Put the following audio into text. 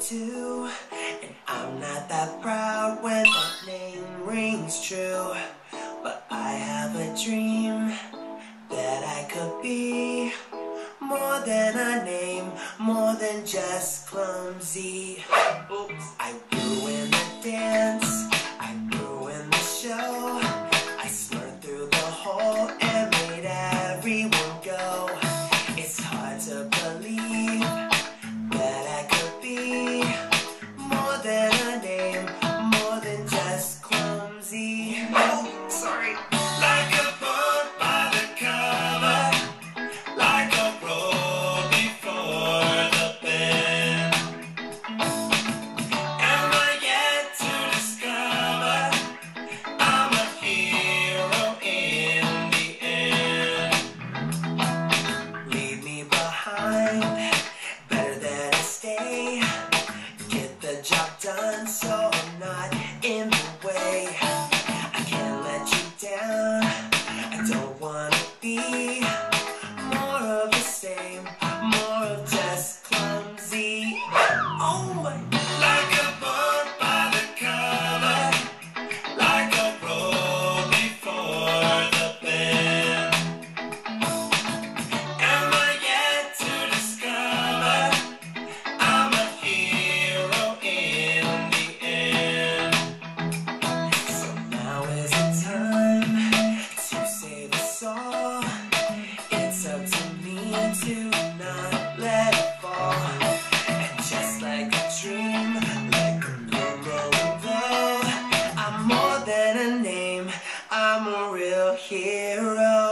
too. And I'm not that proud when that name rings true. But I have a dream That I could be More than a name More than just clumsy. Oops, I real hero.